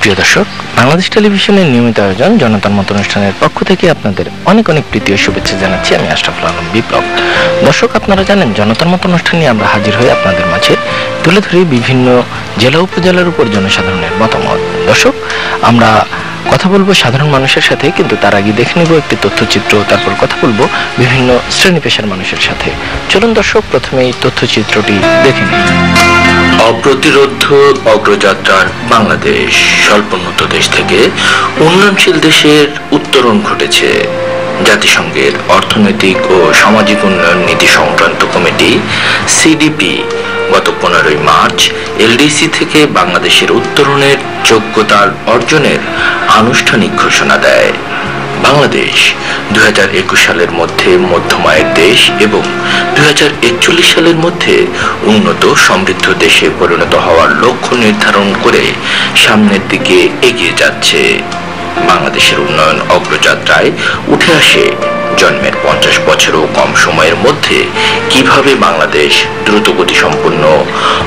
সুপ্রিয় দর্শক, বাংলাদেশ টেলিভিশনের নিয়মিত আয়োজন জনতার মত অনুষ্ঠানের পক্ষ থেকে আপনাদের অনেক অনেক প্রীতি শুভেচ্ছা জানাচ্ছি। আমি আশরাফুল আলম, বিপ্লব। দর্শক, আপনারা জানেন, জনতার মত অনুষ্ঠান আমরা হাজির হয়ে আপনাদের মাঝে তুলে ধরি বিভিন্ন জেলা উপজেলার উপর জনসাধারণের মতামত। দর্শক, আমরা কথা বলব সাধারণ মানুষের সাথে, কিন্তু তার আগে দেখে নেব একটি তথ্যচিত্র, তারপর কথা বলব বিভিন্ন শ্রেণি পেশার মানুষের সাথে। চলুন দর্শক প্রথমে এই তথ্যচিত্রটি দেখে নিই। অপ্রতিরোধ অগ্রযাত্রার বাংলাদেশ স্বল্পোন্নত দেশ থেকে উন্নয়নশীল দেশের উত্তরণ ঘটেছে। জাতিসংঘের অর্থনৈতিক ও সামাজিক উন্নয়ন নীতি সংক্রান্ত কমিটি সিডিপি গত পনেরোই মার্চ এলডিসি থেকে বাংলাদেশের উত্তরণের যোগ্যতার অর্জনের আনুষ্ঠানিক ঘোষণা দেয়। বাংলাদেশ দু হাজার একুশ সালের মধ্যে মধ্যম মধ্যমায়ের দেশ এবং দুই হাজার একচল্লিশ সালের মধ্যে উন্নত সমৃদ্ধ দেশে পরিণত হওয়ার লক্ষ্য নির্ধারণ করে সামনের দিকে এগিয়ে যাচ্ছে। বাংলাদেশের উন্নয়ন অগ্রযাত্রায় উঠে আসে জন্মের পঞ্চাশ বছরও কম সময়ের মধ্যে কীভাবে বাংলাদেশ দ্রুতগতি সম্পন্ন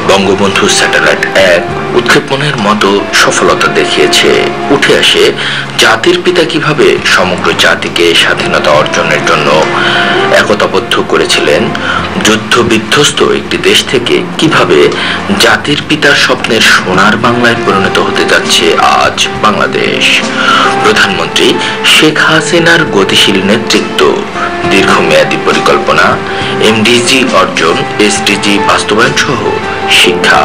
বঙ্গবন্ধু স্যাটেলাইট এক উৎক্ষেপণের মতো সফলতা দেখিয়েছে, উঠে আসে জাতির পিতা কীভাবে সমগ্র জাতিকে স্বাধীনতা অর্জনের জন্য একতাবদ্ধ করেছিলেন, যুদ্ধ বিধ্বস্ত একটি দেশ থেকে কীভাবে জাতির পিতার স্বপ্নের সোনার বাংলায় পরিণত হতে যাচ্ছে আজ বাংলাদেশ। প্রধানমন্ত্রী শেখ হাসিনার গতিশীল নেতৃত্ব দীর্ঘমেয়াদী পরিকল্পনা এমডিজি অর্জন এসডিজি বাস্তবায়ন সহ শিক্ষা,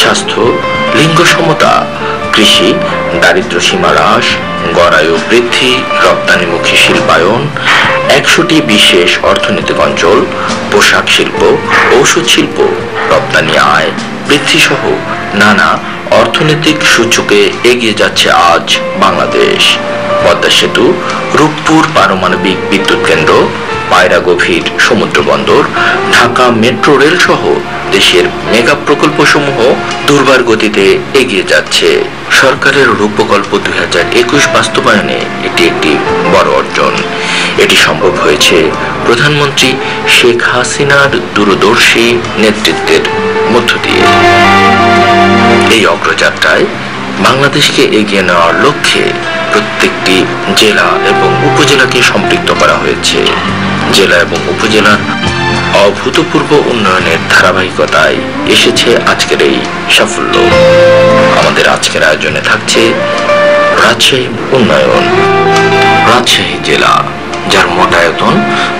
স্বাস্থ্য, লিঙ্গ সমতা, কৃষি, দারিদ্র সীমা হ্রাস গড়ায়ু বৃদ্ধি রপ্তানিমুখী শিল্পায়ন, একশোটি বিশেষ অর্থনৈতিক অঞ্চল, পোশাক শিল্প, ঔষধ শিল্প, রপ্তানি আয়, বৃদ্ধি সহ নানা অর্থনৈতিক সূচকে এগিয়ে যাচ্ছে আজ বাংলাদেশ। পদ্মা সেতু, রূপপুর পারমাণবিক বিদ্যুৎ কেন্দ্র, পায়রা গভীর সমুদ্র বন্দর, ঢাকা মেট্রো রেল সহ দেশের মেগা প্রকল্প সমূহ দুর্বার গতিতে এগিয়ে যাচ্ছে। সরকারের রূপকল্প দুই হাজার একুশ বাস্তবায়নে এটি একটি বড় অর্জন। এটি সম্ভব হয়েছে প্রধানমন্ত্রী শেখ হাসিনার দূরদর্শী নেতৃত্বের মধ্য দিয়ে। এই অগ্রযাত্রায় বাংলাদেশকে এগিয়ে নেওয়ার লক্ষ্যে প্রত্যেকটি জেলা এবং উপজেলাকে সম্পৃক্ত করা হয়েছে। জেলা এবং উপজেলার অভূতপূর্ব উন্নয়নের ধারাবাহিকতায় এসেছে আজকের এই সাফল্য। আমাদের আজকের আয়োজনে থাকছে রাজশাহী উন্নয়ন, রাজশাহী জেলা, যার মোট আয়তন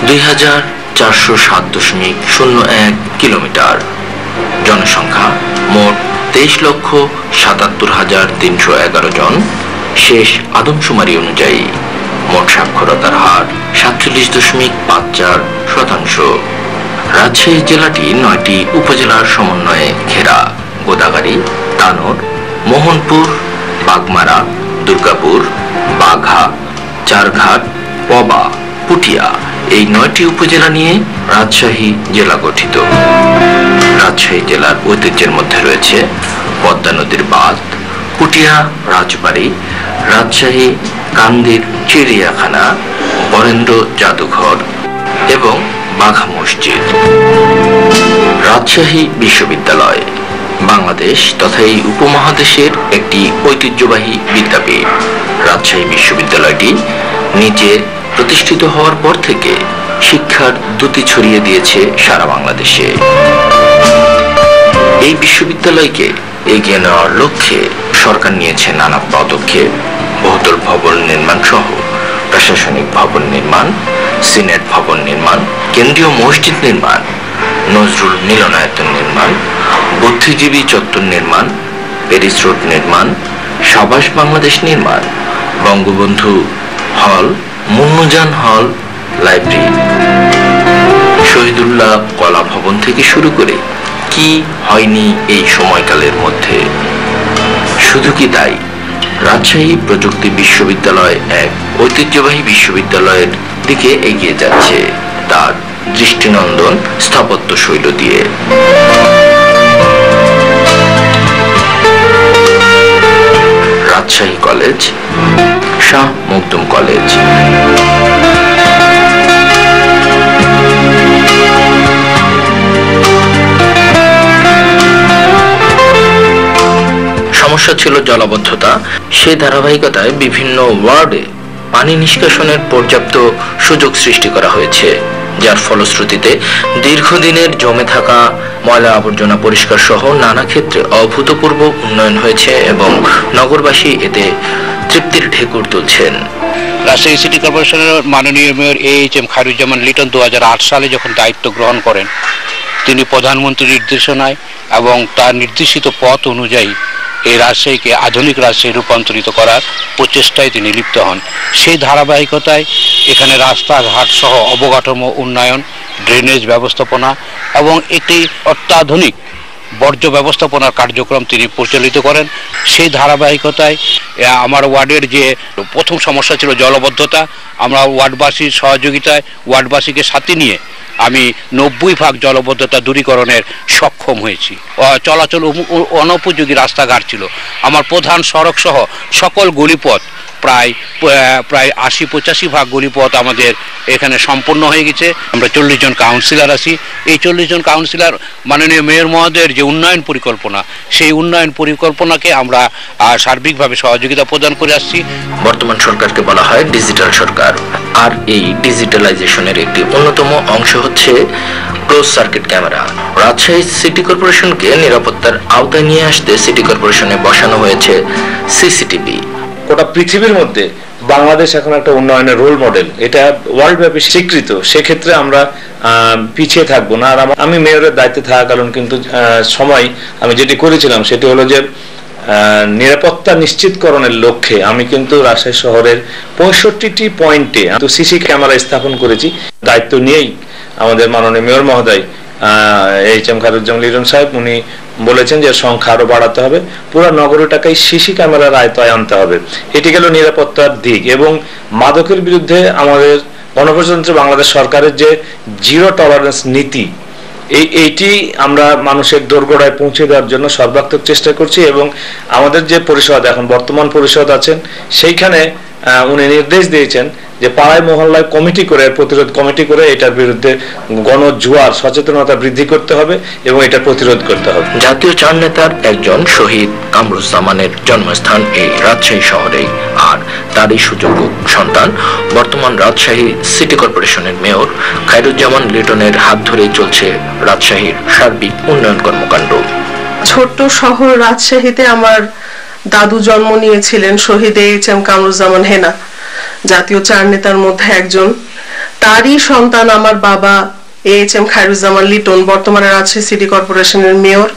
দুই হাজার চারশো সাত দশমিক শূন্য এক কিলোমিটার। জনসংখ্যা মোট তেইশ লক্ষ সাতাত্তর হাজার তিনশো এগারো জন। শেষ আদমশুমারি অনুযায়ী, মোট সাক্ষরতার হার সাতচল্লিশ দশমিক পাঁচ চার শতাংশ। রাজশাহী জেলাটি নয়টি উপজেলার সমন্বয়ে ঘেরা। গোদাগাড়ি তানোর, মোহনপুর, বাগমারা, দুর্গাপুর, বাঘা, চারঘাট, পবা, পুটিয়া এই নয়টি উপজেলা নিয়ে রাজশাহী জেলা গঠিত। রাজশাহী জেলার ঐতিহ্যের মধ্যে রয়েছে পদ্মা নদীর বাঁধ, পুটিয়া, রাজবাড়ি রাজশাহী কান্দির চিড়িয়াখানা, বরেন্দ্র জাদুঘর এবং বাঘা মসজিদ। রাজশাহী বিশ্ববিদ্যালয়, বাংলাদেশ তথা এই উপমহাদেশের একটি ঐতিহ্যবাহী বিদ্যাপীঠ। রাজশাহী বিশ্ববিদ্যালয়টি নিচে প্রতিষ্ঠিত হওয়ার পর থেকে শিক্ষার দ্যুতি ছড়িয়ে দিয়েছে সারা বাংলাদেশে। এই বিশ্ববিদ্যালয়কে এগিয়ে নেওয়ার লক্ষ্যে সরকার নিয়েছে নানা পদক্ষেপ। বহুতল ভবন নির্মাণ সহ প্রশাসনিক ভবন নির্মাণ, সিনেট ভবন নির্মাণ, কেন্দ্রীয় মসজিদ নির্মাণ, নজরুল মিলনায়তন নির্মাণ, বুদ্ধিজীবী চত্বর নির্মাণ প্যারিস রোড নির্মাণ, সাবাস বাংলাদেশ নির্মাণ, বঙ্গবন্ধু হল, মুন্নুজান হল লাইব্রেরি। শহীদুল্লাহ কলা ভবন থেকে শুরু করে কি হয়নি এই সময়কালের মধ্যে? শুধু কি তাই? রাজশাহী প্রযুক্তি বিশ্ববিদ্যালয় এক ঐতিহ্যবাহী বিশ্ববিদ্যালয়ের দিকে এগিয়ে যাচ্ছে তার দৃষ্টিনন্দন স্থাপত্য শৈল দিয়ে। Rajshahi college, Shah Makhdum college. সমস্যা ছিল জলাবদ্ধতা, সেই ধারাবাহিকতায় বিভিন্ন ওয়ার্ডে পানি নিষ্কাশনের পর্যাপ্ত সুযোগ সৃষ্টি করা হয়েছে, যার ফলশ্রুতিতে দীর্ঘদিনের জমে থাকা ময়লা আবর্জনা পরিষ্কার সহ নানা ক্ষেত্রে অভূতপূর্ব উন্নয়ন হয়েছে এবং নগরবাসী এতে তৃপ্তির ঢেকুর তুলছেন। রাজশাহী সিটি কর্পোরেশনের মাননীয় mayor A H M Khairuzzaman Liton দু হাজার আট সালে যখন দায়িত্ব গ্রহণ করেন, তিনি প্রধানমন্ত্রীর নির্দেশনায় এবং তার নির্দেশিত পথ অনুযায়ী এই রাজশাহীকে আধুনিক রাজশাহী রূপান্তরিত করার প্রচেষ্টায় তিনি লিপ্ত হন। সেই ধারাবাহিকতায় এখানে রাস্তাঘাট সহ অবকাঠামো উন্নয়ন ড্রেনেজ ব্যবস্থাপনা এবং একটি অত্যাধুনিক বর্জ্য ব্যবস্থাপনার কার্যক্রম তিনি পরিচালিত করেন। সেই ধারাবাহিকতায় আমার ওয়ার্ডের যে প্রথম সমস্যা ছিল জলবদ্ধতা, আমরা ওয়ার্ডবাসীর সহযোগিতায় ওয়ার্ডবাসীকে সাথে নিয়ে আমি নব্বই ভাগ জলবদ্ধতা দূরীকরণের সক্ষম হয়েছি। চলাচল অনুপযোগী রাস্তাঘাট ছিল। আমার প্রধান সড়ক সহ সকল গলিপথ প্রায় প্রায় আশি পঁচাশি ভাগ গলিপথ আমাদের এখানে সম্পূর্ণ হয়ে গেছে। আমরা চল্লিশ জন কাউন্সিলর আছি। এই চল্লিশ জন কাউন্সিলর মাননীয় মেয়র মহোদয়ের যে উন্নয়ন পরিকল্পনা, সেই উন্নয়ন পরিকল্পনাকে আমরা সার্বিকভাবে সহযোগিতা প্রদান করে আসছি। বর্তমান সরকারকে বলা হয় ডিজিটাল সরকার। আর এই ডিজিটালাইজেশনের একটি অন্যতম অংশ হচ্ছে close circuit camera. Rajshahi city কর্পোরেশনকে নিরাপত্তার আওতায় নিয়ে আসতে সিটি কর্পোরেশনে বসানো হয়েছে সিসিটিভি। গোটা পৃথিবীর মধ্যে বাংলাদেশ এখন একটা উন্নয়নের রোল মডেল এটা ওয়ার্ল্ড ব্যাপী স্বীকৃত। সেক্ষেত্রে আমরা পিছিয়ে থাকব না। আর আমি মেয়রের দায়িত্বে থাকাকালীন কিন্তু সময় আমি যেটি করেছিলাম সেটি হলো যে নিরাপত্তা নিশ্চিতকরণের লক্ষ্যে আমি কিন্তু রাজশাহী শহরের পঁয়ষট্টিটি পয়েন্টে সিসি ক্যামেরা স্থাপন করেছি। দায়িত্ব নিয়েই আমাদের মাননীয় মেয়র মহোদয় এইচ এম খারুজ্জামান লিটন সাহেব, উনি বলেছেন যে সংখ্যা আরও বাড়াতে হবে। পুরো নগরটাকেই সিসি ক্যামেরার আয়তায় আনতে হবে। এটি গেল নিরাপত্তার দিক এবং মাদকের বিরুদ্ধে আমাদের গণপ্রজাতন্ত্রী বাংলাদেশ সরকারের যে জিরো টলারেন্স নীতি এই, এইটি আমরা মানুষের দোরগোড়ায় পৌঁছে দেওয়ার জন্য সর্বাত্মক চেষ্টা করছি এবং আমাদের যে পরিষদ, এখন বর্তমান পরিষদ আছেন, সেইখানে উনি নির্দেশ দিয়েছেন যে পাড়ায় মহল্লায় কমিটি করে প্রতিরোধ কমিটি করে এটার বিরুদ্ধে গণজুয়ার সচেতনতা বৃদ্ধি করতে হবে এবং এটা প্রতিরোধ করতে হবে। জাতীয় চার নেতার একজন শহীদ কামরুজ্জামানের জন্মস্থান এই রাজশাহী শহরেই। আর তারই সুযোগ্য সন্তান বর্তমান রাজশাহী সিটি কর্পোরেশনের মেয়র খায়রুজ্জামান লিটনের হাত ধরেই চলছে রাজশাহীর সার্বিক উন্নয়ন কর্মকাণ্ড। ছোট্ট শহর রাজশাহীতে আমার দাদু জন্ম নিয়েছিলেন শহীদ এইচ এম কামরুজ্জামান হেনা, জাতীয় চার নেতার মধ্যে একজন। তারই সন্তান আমার বাবা এইচ এম খায়রুজ্জামান লিটন, বর্তমানে রাজশাহী সিটি কর্পোরেশনের মেয়র।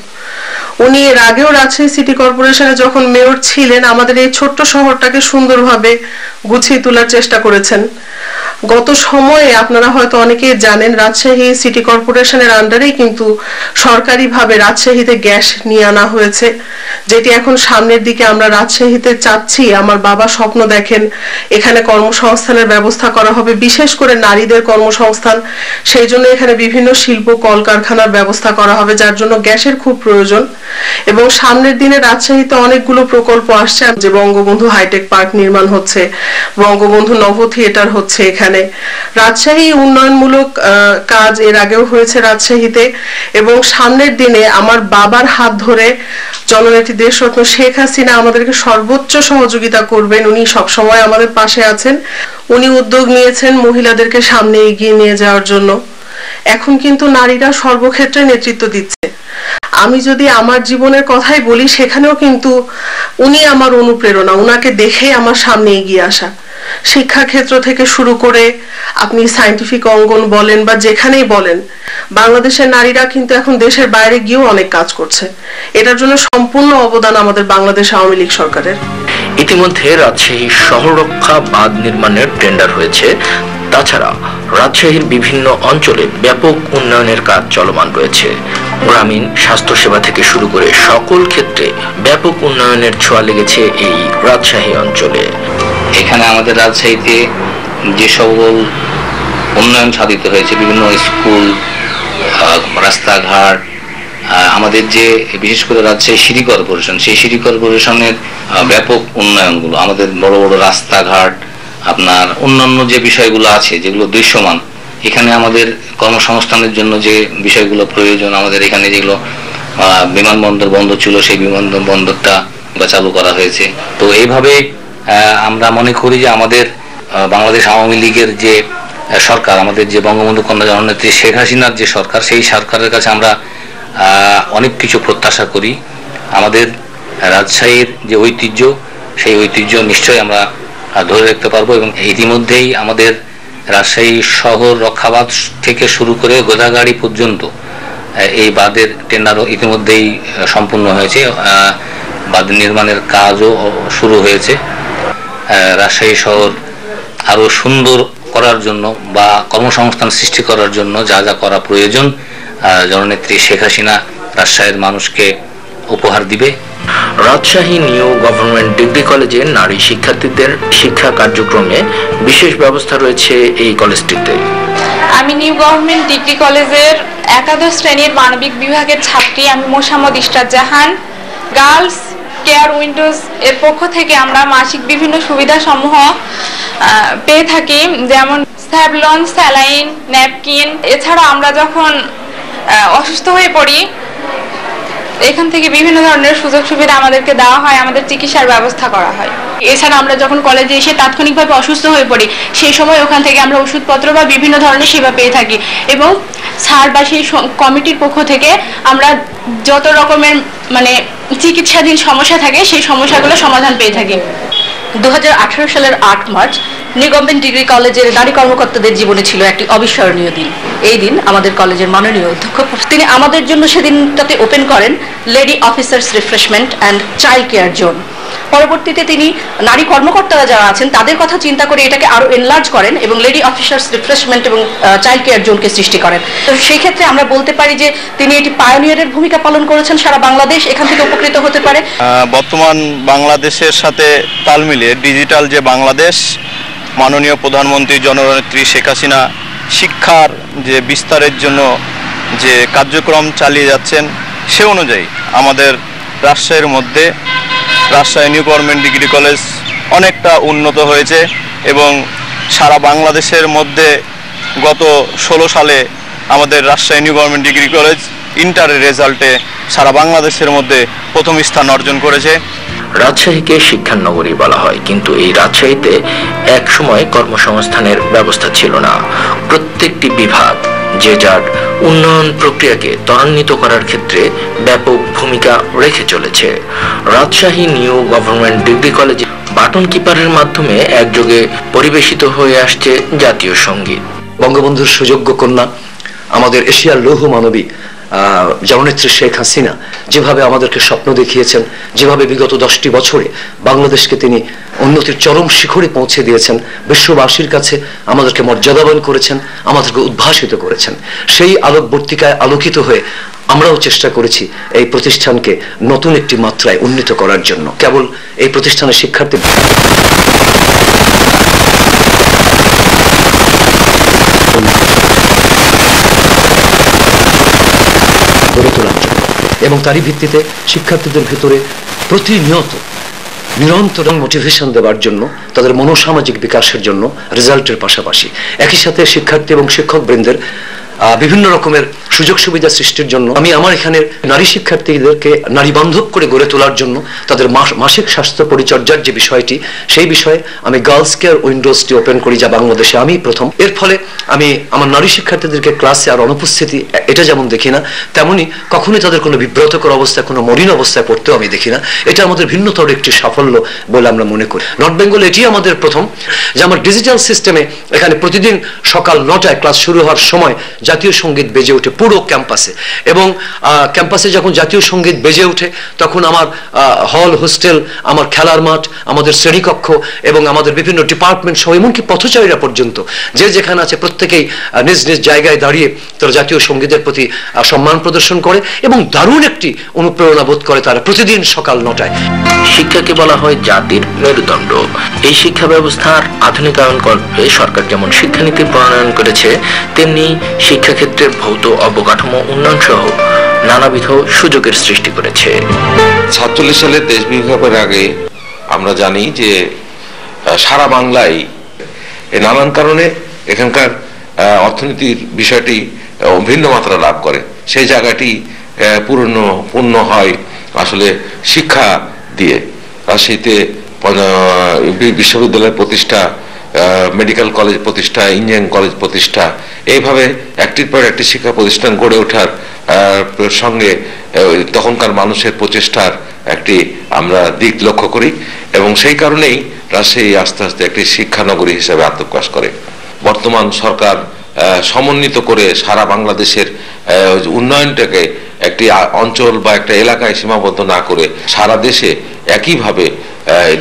উনি এর আগেও রাজশাহী সিটি কর্পোরেশনে যখন মেয়র ছিলেন, আমাদের এই ছোট্ট শহরটাকে সুন্দরভাবে গুছিয়ে তোলার চেষ্টা করেছেন। গত সময়ে আপনারা হয়তো অনেকে জানেন, রাজশাহী সিটি কর্পোরেশনের আন্ডারেই কিন্তু সরকারিভাবে রাজশাহীতে গ্যাস নিয়ে আনা হয়েছে, যেটি এখন সামনের দিকে আমরা রাজশাহীতে চাচ্ছি। আমার বাবা স্বপ্ন দেখেন, এখানে কর্মসংস্থানের ব্যবস্থা করা হবে, বিশেষ করে নারীদের কর্মসংস্থান। সেই জন্য এখানে বিভিন্ন শিল্প, কলকারখানার ব্যবস্থা করা হবে, যার জন্য গ্যাসের খুব প্রয়োজন। এবং সামনের দিনে রাজশাহীতে অনেকগুলো প্রকল্প আসছে, যে বঙ্গবন্ধু হাইটেক পার্ক নির্মাণ হচ্ছে, বঙ্গবন্ধু নভ থিয়েটার হচ্ছে এখানে। রাজশাহী উন্নয়নমূলক কাজ এর আগেও হয়েছে রাজশাহীতে এবং সামনের দিনে আমার বাবার হাত ধরে জননেত্রী দেশরত্ন শেখ হাসিনা আমাদেরকে সর্বোচ্চ সহযোগিতা করবেন। উনি সবসময় আমাদের পাশে আছেন। উনি উদ্যোগ নিয়েছেন মহিলাদেরকে সামনে এগিয়ে নিয়ে যাওয়ার জন্য। এখন কিন্তু নারীরা সর্বক্ষেত্রে নেতৃত্ব দিচ্ছে। আমি যদি আমার জীবনের কথাই বলি, সেখানেও কিন্তু উনি আমার অনুপ্রেরণা, উনাকে দেখে আমার সামনে এগিয়ে আসা। শিক্ষা ক্ষেত্র থেকে শুরু করে আপনি সায়েন্টিফিক অঙ্গন বলেন বা যেখানেই বলেন, বাংলাদেশের নারীরা কিন্তু এখন দেশের বাইরে গিয়েও অনেক কাজ করছে। এটার জন্য সম্পূর্ণ অবদান আমাদের বাংলাদেশ আওয়ামী লীগ সরকারের। ইতিমধ্যে রাজশাহী শহররক্ষা বাঁধ নির্মাণের টেন্ডার হয়েছে। তাছাড়া রাজশাহীর বিভিন্ন অঞ্চলে ব্যাপক উন্নয়নের কাজ চলমান রয়েছে। গ্রামীণ স্বাস্থ্যসেবা থেকে শুরু করে সকল ক্ষেত্রে ব্যাপক উন্নয়নের ছোঁয়া লেগেছে এই রাজশাহী অঞ্চলে। এখানে আমাদের রাজশাহীতে যে সকল উন্নয়ন সাধিত হয়েছে, বিভিন্ন স্কুল রাস্তাঘাট আমাদের যে বিশেষ করে রাজশাহী সিটি কর্পোরেশন, সেই সিটি কর্পোরেশনের ব্যাপক উন্নয়নগুলো, আমাদের বড় বড় রাস্তাঘাট, আপনার অন্যান্য যে বিষয়গুলো আছে, যেগুলো দৃশ্যমান, এখানে আমাদের কর্মসংস্থানের জন্য যে বিষয়গুলো প্রয়োজন, আমাদের এখানে যেগুলো বিমানবন্দর বন্ধ ছিল, সেই বিমানবন্দরটা চালু করা হয়েছে। তো এইভাবে আমরা মনে করি যে আমাদের বাংলাদেশ আওয়ামী লীগের যে সরকার, আমাদের যে বঙ্গবন্ধু কন্যা জননেত্রী শেখ হাসিনার যে সরকার, সেই সরকারের কাছে আমরা অনেক কিছু প্রত্যাশা করি। আমাদের রাজশাহীর যে ঐতিহ্য, সেই ঐতিহ্য নিশ্চয়ই আমরা ধরে রাখতে পারব এবং ইতিমধ্যেই আমাদের রাজশাহী শহর রক্ষাবাদ থেকে শুরু করে গোদাগাড়ি পর্যন্ত এই বাঁধের টেন্ডারও ইতিমধ্যেই সম্পূর্ণ হয়েছে। বাঁধ নির্মাণের কাজও শুরু হয়েছে। রাজশাহী শহর আরও সুন্দর করার জন্য বা কর্মসংস্থান সৃষ্টি করার জন্য যা যা করা প্রয়োজন আহ, জননেত্রী শেখ হাসিনা রাজশাহীর মানুষকে উপহার দিবে। রাজশাহী নিউ গভর্নমেন্ট ডিগ্রি কলেজে নারী শিক্ষার্থীদের শিক্ষা কার্যক্রমে বিশেষ ব্যবস্থা রয়েছে এই কলেজটিতে। আমি নিউ গভর্নমেন্ট ডিগ্রি কলেজের একাদশ শ্রেণির মানবিক বিভাগের ছাত্রী আমি Mosammat Ishrat Jahan. Girls care windows এর পক্ষ থেকে আমরা মাসিক বিভিন্ন সুবিধা সমূহ পেয়ে থাকি। যেমন স্যাভলন স্যালাইন ন্যাপকিন এছাড়া আমরা যখন অসুস্থ হয়ে পড়ি, এখান থেকে বিভিন্ন ধরনের সুযোগ সুবিধা আমাদেরকে দেওয়া হয়, আমাদের চিকিৎসার ব্যবস্থা করা হয়। এছাড়া আমরা যখন কলেজে এসে তাৎক্ষণিকভাবে অসুস্থ হয়ে পড়ি সেই সময় ওখান থেকে আমরা ওষুধপত্র বা বিভিন্ন ধরনের সেবা পেয়ে থাকি এবং স্যার বা সেই কমিটির পক্ষ থেকে আমরা যত রকমের মানে চিকিৎসাধীন সমস্যা থাকে, সেই সমস্যাগুলো সমাধান পেয়ে থাকে। দু হাজার আঠারো সালের আট মার্চ, নিগমবেন ডিগ্রি কলেজের নারী কর্মকর্তাদের জীবনে ছিল একটি অবিস্মরণীয় দিন। এই দিন আমাদের কলেজের মাননীয় অধ্যক্ষ, তিনি আমাদের জন্য সেদিনটাতে ওপেন করেন, lady officers refreshment and child care zone. পরবর্তীতে তিনি নারী কর্মকর্তারা যারা আছেন, তাদের কথা চিন্তা করে এটাকে আরও এনলার্জ করেন এবং লেডি অফিসার্স রিফ্রেশমেন্ট এবং চাইল্ড কেয়ার জোনকে সৃষ্টি করেন। তো সেই ক্ষেত্রে আমরা বলতে পারি যে তিনি এটি পায়োনিয়ারের ভূমিকা পালন করেছেন সারা বাংলাদেশ, এখান থেকে উপকৃত হতে পারে। বর্তমান বাংলাদেশের সাথে তাল মিলিয়ে ডিজিটাল যে বাংলাদেশ, মাননীয় প্রধানমন্ত্রী জননেত্রী শেখ হাসিনা শিক্ষার যে বিস্তারের জন্য যে কার্যক্রম চালিয়ে যাচ্ছেন, সে অনুযায়ী আমাদের রাজশাহীর মধ্যে Rajshahi new government degree college অনেকটা উন্নত হয়েছে এবং সারা বাংলাদেশের মধ্যে গত ষোলো সালে আমাদের Rajshahi new government degree college ইন্টারের রেজাল্টে সারা বাংলাদেশের মধ্যে প্রথম স্থান অর্জন করেছে। রাজশাহীকে শিক্ষার নগরী বলা হয়, কিন্তু এই রাজশাহীতে এক সময় কর্মসংস্থানের ব্যবস্থা ছিল না। প্রত্যেকটি বিভাগ যে যার উন্নয়ন প্রক্রিয়াকে ত্বরান্বিত করার ক্ষেত্রে ব্যাপক ভূমিকা রেখে চলেছে। রাজশাহী নিউ গভর্নমেন্ট ডিগ্রি কলেজে বাটন কিপারের মাধ্যমে একযোগে পরিবেশিত হয়ে আসছে জাতীয় সংগীত। বঙ্গবন্ধুর সুযোগ্য কন্যা, আমাদের এশিয়ার লৌহ মানবী জননেত্রী শেখ হাসিনা যেভাবে আমাদেরকে স্বপ্ন দেখিয়েছেন, যেভাবে বিগত দশটি বছরে বাংলাদেশকে তিনি উন্নতির চরম শিখরে পৌঁছে দিয়েছেন, বিশ্ববাসীর কাছে আমাদেরকে মর্যাদাবান করেছেন, আমাদেরকে উদ্ভাসিত করেছেন। সেই আলোকবর্তিকায় আলোকিত হয়ে আমরাও চেষ্টা করেছি এই প্রতিষ্ঠানকে নতুন একটি মাত্রায় উন্নীত করার জন্য। কেবল এই প্রতিষ্ঠানের শিক্ষার্থী গড়ে তোলার জন্য এবং তারই ভিত্তিতে শিক্ষার্থীদের ভেতরে প্রতিনিয়ত নিরন্তর মোটিভেশন দেওয়ার জন্য তাদের মনোসামাজিক বিকাশের জন্য রেজাল্টের পাশাপাশি। একই সাথে শিক্ষার্থী এবং শিক্ষক বৃন্দের আহ, বিভিন্ন রকমের সুযোগ সুবিধা সৃষ্টির জন্য আমি আমার এখানে নারী শিক্ষার্থীদেরকে নারী বান্ধব করে গড়ে তোলার জন্য তাদের মাসিক স্বাস্থ্য পরিচর্যার যে বিষয়টি, সেই বিষয়ে আমি গার্লস কেয়ার উইন্ডোজটি ওপেন করি যা বাংলাদেশে আমি প্রথম। এর ফলে আমি আমার নারী শিক্ষার্থীদেরকে ক্লাসে আর অনুপস্থিতি এটা যেমন দেখি না, তেমনি কখনোই তাদের কোনো বিব্রতকর অবস্থায়, কোনো মলিন অবস্থায় পড়তেও আমি দেখি না। এটা আমাদের ভিন্নতর একটি সাফল্য বলে আমরা মনে করি। নর্থ বেঙ্গল এটি আমাদের প্রথম, যে আমার ডিজিটাল সিস্টেমে এখানে প্রতিদিন সকাল নটায় ক্লাস শুরু হওয়ার সময় জাতীয় সংগীত বেজে ওঠে পুরো ক্যাম্পাসে। এবং ক্যাম্পাসে যখন জাতীয় সংগীত বেজে ওঠে, তখন আমার হল, হোস্টেল, আমার খেলার মাঠ, আমাদের শ্রেণীকক্ষ এবং আমাদের বিভিন্ন ডিপার্টমেন্ট সহ এমনকি পথচারীরা পর্যন্ত, যে যেখানে আছে প্রত্যেকেই নিজ নিজ জায়গায় দাঁড়িয়ে তারা জাতীয় সঙ্গীতের প্রতি সম্মান প্রদর্শন করে এবং দারুণ একটি অনুপ্রেরণা বোধ করে তারা প্রতিদিন সকাল নটায়। শিক্ষাকে বলা হয় জাতির মেরুদণ্ড। এই শিক্ষা ব্যবস্থার আধুনিকায়ন করতে সরকার যেমন শিক্ষানীতি প্রণয়ন করেছে, তেমনি শিক্ষাক্ষেত্রের ভৌত অবকাঠামো উন্নয়ন সহ নানাবিধ সুযোগের সৃষ্টি করেছে। সাতচল্লিশ সালে দেশ বিভাগের আগে আমরা জানি যে সারা বাংলায় নানান কারণে এখানকার অর্থনীতির বিষয়টি ভিন্ন মাত্রা লাভ করে। সেই জায়গাটি পূর্ণ পূর্ণ হয় আসলে শিক্ষা দিয়ে। রাজশাহীতে বিশ্ববিদ্যালয় প্রতিষ্ঠা মেডিকেল কলেজ প্রতিষ্ঠা ইঞ্জিনিয়ারিং কলেজ প্রতিষ্ঠা, এইভাবে একটির পর একটি শিক্ষা প্রতিষ্ঠান গড়ে ওঠার সঙ্গে তখনকার মানুষের প্রচেষ্টার একটি আমরা দিক লক্ষ্য করি এবং সেই কারণেই রাজশাহী আস্তে আস্তে একটি শিক্ষানগরী হিসেবে আত্মপ্রকাশ করে। বর্তমান সরকার সমন্বিত করে সারা বাংলাদেশের উন্নয়নটাকে একটি অঞ্চল বা একটা এলাকায় সীমাবদ্ধ না করে সারা দেশে একইভাবে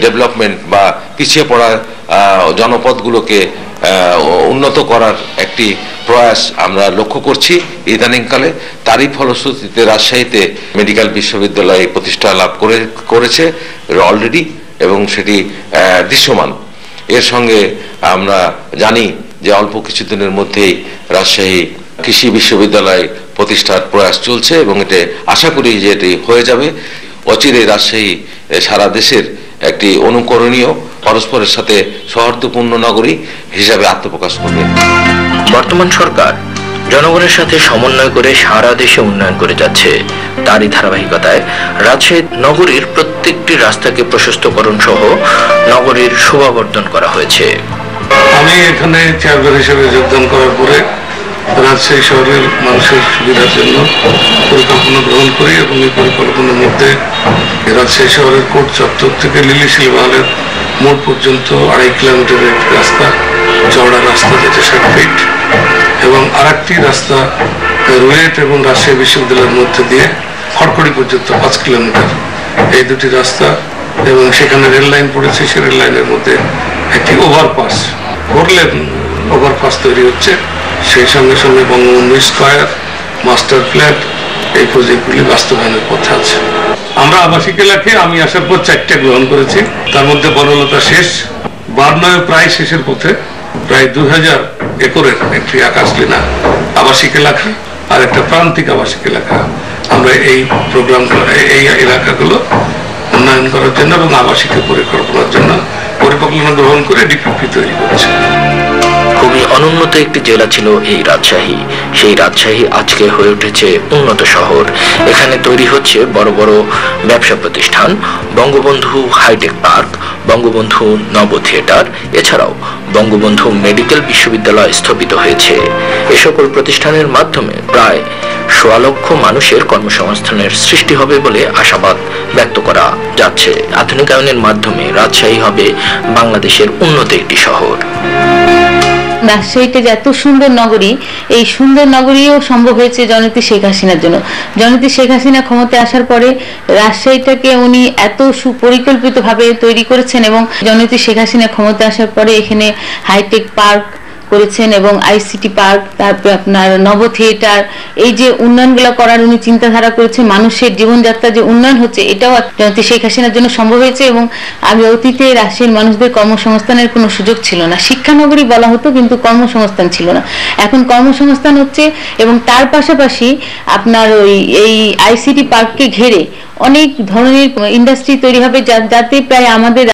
ডেভেলপমেন্ট বা পিছিয়ে পড়া জনপদগুলোকে উন্নত করার একটি প্রয়াস আমরা লক্ষ্য করছি ইদানিংকালে। তারই ফলশ্রুতিতে রাজশাহীতে মেডিকেল বিশ্ববিদ্যালয় প্রতিষ্ঠা লাভ করে, করেছে অলরেডি এবং সেটি দৃশ্যমান। এর সঙ্গে আমরা জানি যে অল্প কিছুদিনের মধ্যেই রাজশাহী কৃষি বিশ্ববিদ্যালয় প্রতিষ্ঠার প্রয়াস চলছে এবং এতে আশা করি যে এটি হয়ে যাবে। অচিরে রাজশাহী সারা দেশের একটি অনুকরণীয় পরস্পরের সাথে সৌহার্দ্যপূর্ণ নগরী হিসাবে আত্মপ্রকাশ করবে। বর্তমান সরকার জনগণের সাথে সমন্বয় করে সারা দেশে উন্নয়ন করে যাচ্ছে। তারই ধারাবাহিকতায় রাজশাহী নগরীর প্রত্যেকটি রাস্তাকে প্রশস্তকরণ সহ নগরীর শোভাবর্ধন করা হয়েছে। আমি এখানে চেয়ারম্যান হিসেবে যোগদান করার পরে রাজশাহী শহরের মানুষের সুবিধার জন্য পরিকল্পনা গ্রহণ করি এবং এই পরিকল্পনার মধ্যে রাজশাহী শহরের কোর্ট চত্বর থেকে লিলি সিলভালের মোড় পর্যন্ত আড়াই কিলোমিটারের একটি রাস্তা, চওড়া রাস্তা যেটা ষাট ফিট এবং আরেকটি রাস্তা রুয়েট এবং রাজশাহী বিশ্ববিদ্যালয়ের মধ্যে দিয়ে খড়খড়ি পর্যন্ত পাঁচ কিলোমিটার। এই দুটি রাস্তা এবং সেখানে রেল লাইন পড়েছে সেই রেল লাইনের মধ্যে একটি ওভারপাস। করলে ওভারপাস তৈরি হচ্ছে। সেই সঙ্গে সঙ্গে বঙ্গবন্ধু স্কোয়ার, মাস্টার প্ল্যান এই প্রজেক্টগুলি বাস্তবায়নের পথে আছে। আমরা আবাসিক এলাকায় আমি আসার পর চারটে গ্রহণ করেছি। তার মধ্যে বনলতা শেষ, বার্নয় প্রায় শেষের পথে, প্রায় দুই হাজার একরের একটি আকাশলীনা আবাসিক এলাকা আর একটা প্রান্তিক আবাসিক এলাকা। আমরা এই প্রোগ্রাম এই এলাকাগুলো উন্নয়ন করার জন্য এবং আবাসিক পরিকল্পনার জন্য পরিকল্পনা গ্রহণ করে ডিপিপি তৈরি করছে। খুবই অনুন্নত একটি জেলা ছিল এই রাজশাহী। সেই রাজশাহী আজকে হয়ে উঠেছে উন্নত শহর। এখানে তৈরি হচ্ছে বড় বড় ব্যবসা প্রতিষ্ঠান, বঙ্গবন্ধু হাইটেক পার্ক, বঙ্গবন্ধু নব থিয়েটার এছাড়াও বঙ্গবন্ধু মেডিকেল বিশ্ববিদ্যালয় স্থাপিত হয়েছে। এ সকল প্রতিষ্ঠানের মাধ্যমে প্রায় সোয়া লক্ষ মানুষের কর্মসংস্থানের সৃষ্টি হবে বলে আশাবাদ ব্যক্ত করা যাচ্ছে। আধুনিকায়নের মাধ্যমে রাজশাহী হবে বাংলাদেশের উন্নত একটি শহর। রাজশাহীতে যে এত সুন্দর নগরী, এই সুন্দর নগরীও সম্ভব হয়েছে জনতি শেখ হাসিনার জন্য। জনতি শেখ হাসিনা ক্ষমতায় আসার পরে রাজশাহীটাকে উনি এত সুপরিকল্পিতভাবে তৈরি করেছেন এবং জনতি শেখ হাসিনা ক্ষমতায় আসার পরে এখানে হাইটেক পার্ক করেছেন এবং আইসিটি পার্ক, তারপরে আপনার নব থিয়েটার এই যে উন্নয়নগুলো করার উনি চিন্তাধারা করেছেন, মানুষের জীবনযাত্রা যে উন্নয়ন হচ্ছে, এটাও শেখ হাসিনার জন্য সম্ভব হয়েছে এবং আগে অতীতে রাশিয়ার মানুষদের কর্মসংস্থানের কোনো সুযোগ ছিল না। শিক্ষানগরী বলা হতো, কিন্তু কর্মসংস্থান ছিল না। এখন কর্মসংস্থান হচ্ছে এবং তার পাশাপাশি আপনার ওই, এই আইসিটি পার্ককে ঘিরে অনেক ধরনের ইন্ডাস্ট্রি তৈরি হবে যাতে প্রায় আমাদের